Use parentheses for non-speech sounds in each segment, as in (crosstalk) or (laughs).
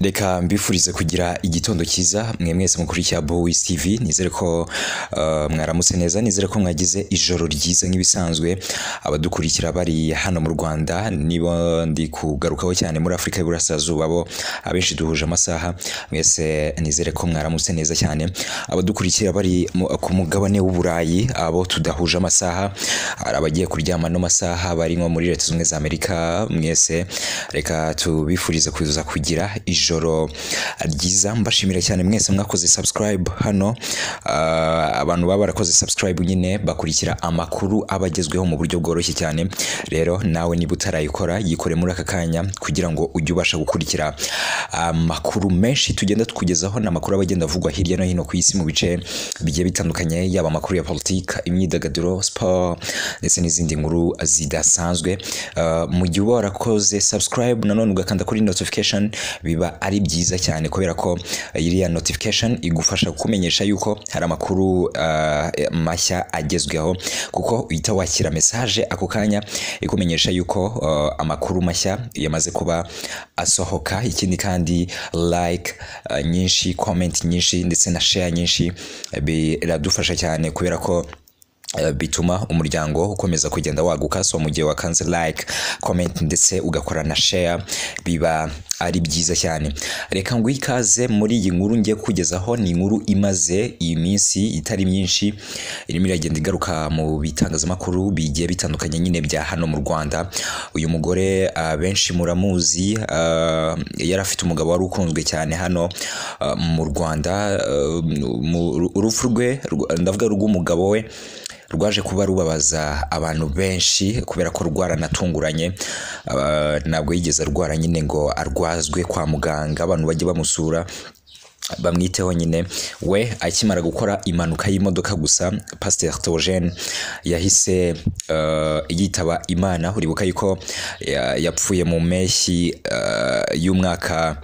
reka mbifurize kugira igitondo cyiza mwe mwese mukurikira Bowiz TV nizere ko uh, mwaramutse neza nizere ko mwagize ijoro ryiza nk'ibisanzwe. Abadukurikira bari hano mu Rwanda nibo ndi kugarukaho cyane muri Afurika y'Iburasirazuba bo abenshi duhuje amasaha. Mwese nizere ko mwaramutse neza cyane. Abadukurikira bari ku mugabane w'Uburayi abo tudahuje amasaha. Hari abagiye kuryama no masaha bari nko muri Leta Zunze Amerika. Mwese reka tubifurize kuza kugira ijoro ryiza. Mbashimira cyane mwese mwakoze subscribe hano. Ah, abantu baba barakoze subscribe nyine bakurikira amakuru aba agezweho mu buryo bworoshye cyane. Rero nawe niba utarayikora yikore muri aka kanya kugira ngo ujye ubasha gukurikira amakuru menshi tugenda tukugezaho ni amakuru aba agenda avugwa hirya no hino ku isi mu bice bigiye bitandukanye yaba amakuru ya politiki imyidagaduro siporo ndetse n'izindi nkuru zidasanzwe. Ah, mu gihe uba warakoze subscribe nanone ugakanda kuri notification biba ari byiza cyane kubera ko iriya notification igufasha kukumenyesha yuko hari amakuru ah, mashya agezweho. Kuko uhita wakira message ako kanya ikumenyesha yuko ah, amakuru mashya yamaze kuba asohoka. Ikindi kandi like ah, nyinshi comment nyinshi ndetse na share nyinshi eh, biradufasha cyane kubera ko eh, bituma umuryango ukomeza kugenda waguka. So mu gihe wakanze like comment ndetse ugakora na share biba ari byiza cyane. Reka nguhe ikaze muri iyi nkuru ngiye kukugezaho ni inkuru imaze iyi minsi itari myinshi irimo iragenda igaruka mu bitangazamakuru bigiye bitandukanye nyine bya hano mu Rwanda. Uyu mugore ah, benshi muramuzi ah, yari afite umugabo wari ukunzwe cyane hano ah, mu Rwanda urupfu rwe ndavuga rw'umugabo we rwaje kuba rubabaza abantu benshi kubera ko rwaranatunguranye. Ntabwo yigeze arwara nyine ngo arwazwe kwa muganga abantu bajye bamusura bamwiteho nyine we akimara gukora impanuka y'imodoka gusa pasiteri Theogene yahise uh, yitaba imana. Uribuka yuko ya- yapfuye mu mpeshyi uh, y'umwaka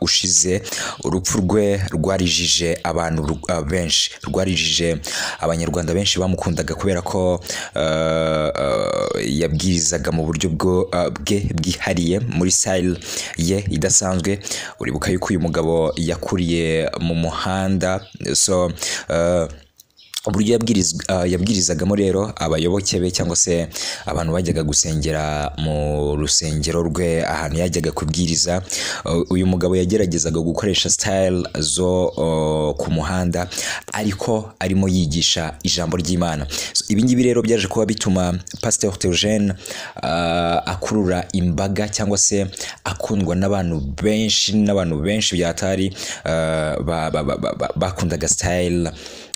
ushize urupfu rwe rwarijije abantu uh, benshi. Rwarijije abanyarwanda benshi bamukundaga kubera ko uh, uh, yabwirizaga mu buryo uh, bwe bwihariye muri style ye idasanzwe. Uribuka yuko uyu mugabo yakuriye mu muhanda. So uh, uburyo ah, yabwirizagamo rero abayoboke be cyangwa se abantu bajyaga gusengera mu rusengero rwe ahantu yajyaga kubwiriza uyu mugabo yageragezaga gukoresha style zo uh, ku muhanda ariko arimo yigisha ijambo ry'imana. Ibi ngibi rero byaje kuba bituma pasteur Theogene uh, akurura imbaga cyangwa se akundwa n'abantu benshi n'abantu benshi byatari ba- bakundaga style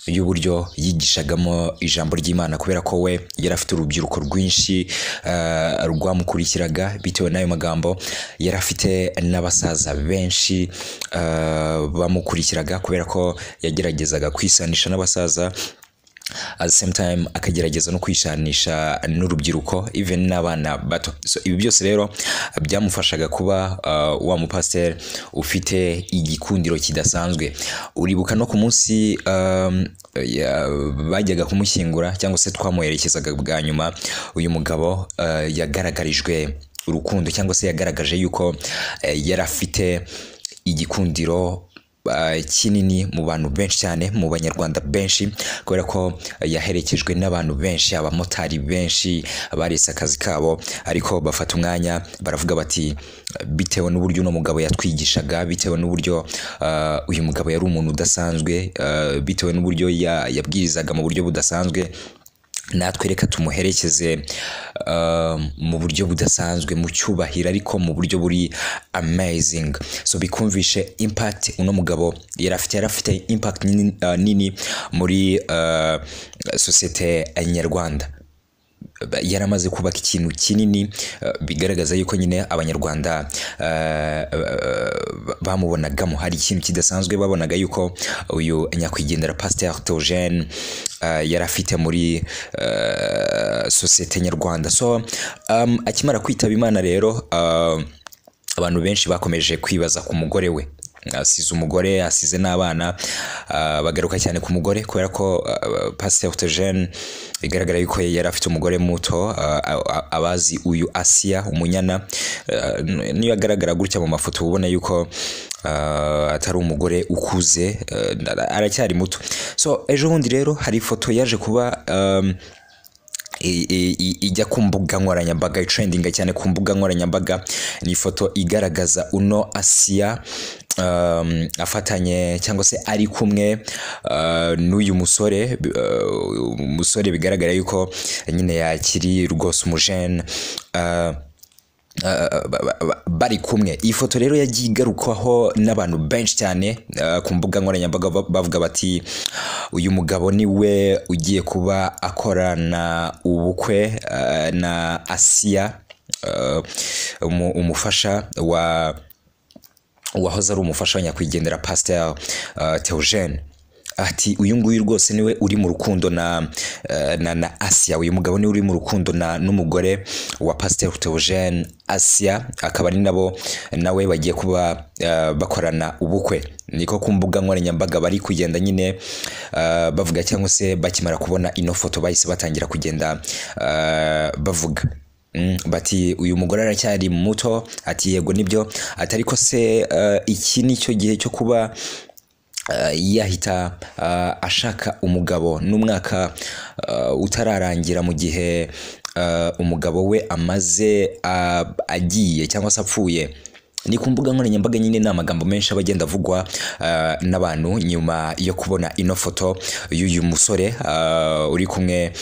y'uburyo yigishagamo ijambo ry'imana kubera ko we yari afite urubyiruko rwinshi uh, rwamukurikiraga bitewe n'ayo magambo. Yari afite n'abasaza benshi uh, bamukurikiraga kubera ko yageragezaga kwisanisha n'abasaza. At the same time akagerageza no kwishanisha n'urubyiruko even n'abana bato. So ibi byose rero byamufashaga kuba uh, wa mupasiteri ufite igikundiro kidasanzwe. Uribuka no ku munsi um, ya- bajyaga kumushyingura cyangwa se twamuherekezaga bwa nyuma uyu mugabo uh, yagaragarijwe urukundo cyangwa se yagaragaje yuko eh, yari afite igikundiro uh, kinini mu bantu benshi cyane mu banyarwanda benshi kubera ko yaherekejwe n'abantu benshi abamotari benshi barese akazi kabo ariko bafata umwanya baravuga bati bitewe n'uburyo uno mugabo yatwigishaga bitewe n'uburyo uh, uyu mugabo yari umuntu udasanzwe uh, bitewe n'uburyo ya- yabwirizaga mu buryo budasanzwe natwe reka tumuherekeze uh, mu buryo budasanzwe mu cyubahiro ariko mu buryo buri amazing. So bikumvishe impact uno mugabo yari afite yari afite impact nini, uh, nini muri uh, sosiyete nyarwanda yari amaze kubaka ikintu kinini uh, bigaragaza yuko nyine abanyarwanda uh, uh, bamubonagamo hari ikintu kidasanzwe babonaga yuko uyu nyakwigendera pasteur Theogene yari afite muri sosiyete nyarwanda. So um, akimara kwitaba imana rero abantu benshi bakomeje kwibaza ku mugore we. Asize umugore asize n'abana uh, bagaruka cyane ku mugore kubera ko uh, Pasteur Theogene bigaragara yuko yari afite umugore muto uh, abazi uyu Asia umunyana niyo agaragara gutya mu mafoto ubona yuko atari umugore ukuze aracyari muto. So ejo bundi rero hari ifoto yaje kuba ijya ku mbuga nkoranyambaga trendinga cyane ku mbuga nkoranyambaga. Ni ifoto igaragaza uno asiya afatanye cyangwa se ari kumwe uh, n'uyu musore umusore uh, bigaragara yuko nyine yakiri rwose umujene. Uh, bari kumwe. Iyi foto rero yagiye igarukwaho n'abantu benshi cyane ku mbuga nkoranyambaga bavuga bati uyu mugabo ni we ugiye kuba akorana ubukwe na asiya umufasha wa wahoze ari umufasha wa nyakwigendera pasteur Theogene ati uyu nguyu rwose ni we uri mu rukundo na na na Asia. Uyu mugabo ni we uri mu rukundo na n'umugore wa Pasteur Theogene Asia akaba ari nabo nawe bagiye kuba uh, bakorana ubukwe. Niko ku mbuga nkoranyambaga bari kugenda nyine uh, bavuga cyangwa se bakimara kubona ino foto bahise batangira kugenda uh, bavuga. Bati uyu mugore aracyari muto ati yego ni byo ati ariko se uh, iki ni cyo gihe cyo kuba Uh, yahita uh, ashaka umugabo n'umwaka utararangira mu gihe umugabo we amaze agiye cyangwa se apfuye. Ni ku mbuga nkoranyambaga nyine ni amagambo menshi aba agenda avugwa n'abantu nyuma yo kubona ino foto y'uyu musore uri kumwe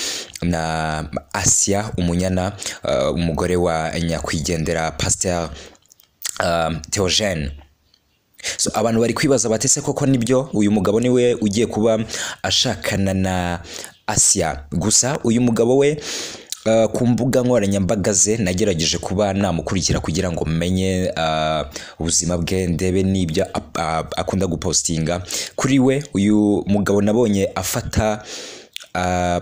na Asia umunyana umugore wa nyakwigendera Pasteur Theogene so abantu bari kwibaza batese koko ni byo uyu mugabo ni we ugiye kuba ashakana na Asia? Gusa uyu mugabo we ku mbuga nkoranyambaga ze nagerageje kuba namukurikira kugira ngo menye uh, ubuzima bwe ndebe n'ibyo akunda gupostinga. Kuri we uyu mugabo nabonye afata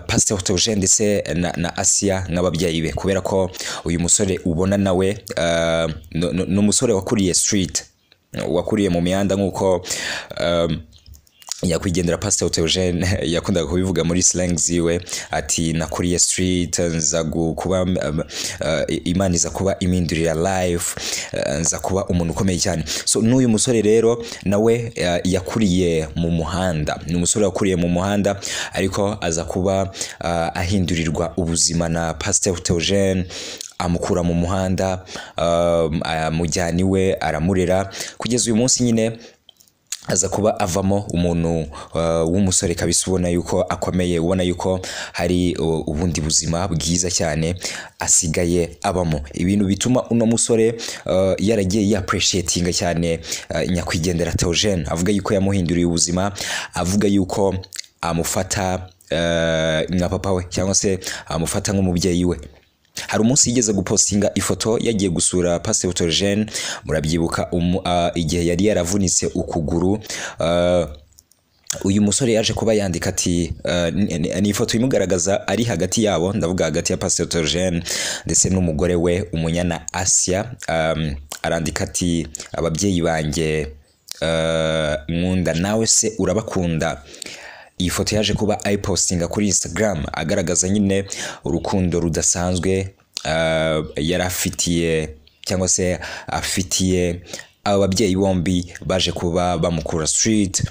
Pasteur Theogene ndetse na, Asia nk'ababyeyi be. Kubera ko uyu musore ubona nawe ni umusore wakuriye street wakuriye mu mihanda nk'uko nyakwigendera Pasteur Theogene (laughs) yakundaga kubivuga muri slang ziwe ati nakuriye street nza kuba uh, imana iza kuba imindurira life uh, nza kuba umuntu ukomeye cyane. So n'uyu musore rero nawe uh, yakuriye mu muhanda. Ni umusore wakuriye mu muhanda ariko aza kuba ahindurirwa ubuzima na Pasteur Theogene amukura mu muhanda amujyana iwe aramurera. Kugeza uyu munsi nyine aza kuba avamo umuntu w'umusore kabisa ubona yuko akomeye ubona yuko hari ubundi buzima bwiza cyane asigaye abamo. Ibintu bituma uno musore yaragiye yapureshetinga cyane nyakwigendera Theogene. Avuga yuko yamuhinduriye ubuzima avuga yuko amufata nka papa we cyangwa se amufata nk'umubyeyi we. Hari umunsi yigeze gupostinga ifoto yagiye gusura Pasteur Theogene murabyibuka igihe yari yaravunitse ukuguru. Uyu musore yaje kuba yandika ati ni ifoto imugaragaza ari hagati yabo ndavuga hagati ya Pasteur Theogene ndetse n'umugore we umunyana Asia. Arandika ati ababyeyi banjye nkunda nawe se urabakunda. Iyi foto yaje kuba ayipostinga kuri Instagram agaragaza nyine urukundo rudasanzwe yari afitiye cyangwa se afitiye aba babyeyi bombi baje kuba bamukura street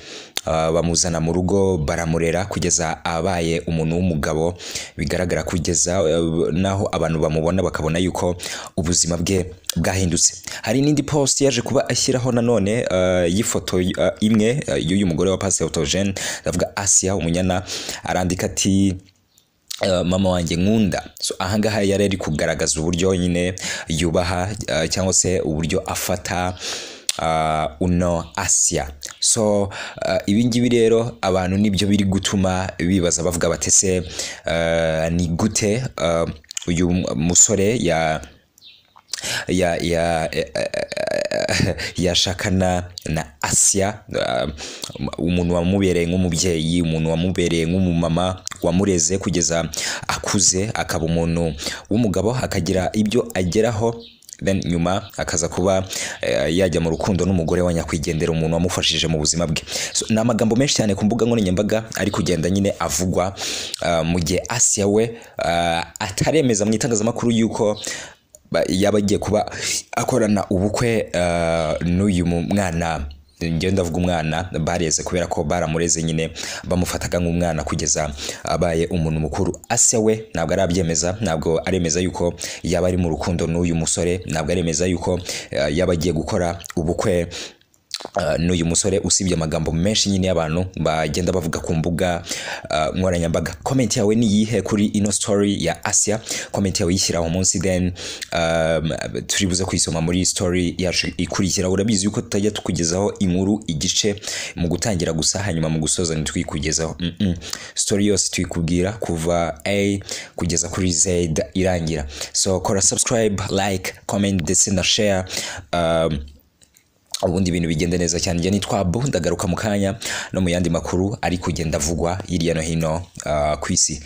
uh, bamuzana mu rugo baramurera kugeza abaye umuntu w'umugabo. Bigaragara kugeza uh, naho abantu bamubona bakabona yuko ubuzima bwe bwahindutse. Hari n'indi post yaje kuba ashyiraho nanone uh, y'ifoto imwe y'uyu mugore wa Pasteur Theogene ndavuga Asia umunyana arandika ati mama wanjye nkunda. So ahangaha yari ari kugaragaza uburyo nyine yubaha uh, cyangwa se uburyo afata uh, uno Asia. So uh, ibi ngibi rero abantu ni byo biri gutuma bibaza bavuga batese ni gute uyu musore ya ya ya yashakana na Asia umuntu wamubereye nk'umubyeyi umuntu wamubereye nk'umumama wamureze kugeza akuze akaba umuntu w'umugabo akagira ibyo ageraho then nyuma akaza kuba yajya mu rukundo n'umugore wa nyakwigendera umuntu wamufashije mu buzima bwe. Ni amagambo menshi cyane ku mbuga nkoranyambaga ari kugenda nyine avugwa mu gihe Asia we ataremeza mu itangazamakuru yuko yaba agiye kuba akorana ubukwe n'uyu mwana njyewe ndavuga umwana bareze kubera ko baramureze nyine bamufataga nk'umwana kugeza abaye umuntu mukuru. Ase we ntabwo arabyemeza ntabwo aremeza yuko yaba ari mu rukundo n'uyu musore ntabwo aremeza yuko yaba agiye gukora ubukwe Uh, n'uyu musore usibye amagambo menshi nyine y'abantu bagenda bavuga ku mbuga uh, nkoranyambaga. Comment yawe ni yihe kuri ino story ya Asia? Comment yawe yishyiraho munsi then um, turi buze kuyisoma muri story yacu ikurikira. Urabizi yuko tutajya tukugezaho inkuru igice mu gutangira gusa hanyuma mu gusoza ntitwikugezaho. Story yose tuyikubwira kuva A kugeza kuri Z irangira. So kora subscribe like comment ndetse na share. Ubundi ibintu bigenda neza cyane. Njye nitwa Bo ndagaruka mu kanya no mu yandi makuru ari kugenda avugwa hirya no hino uh, ku isi.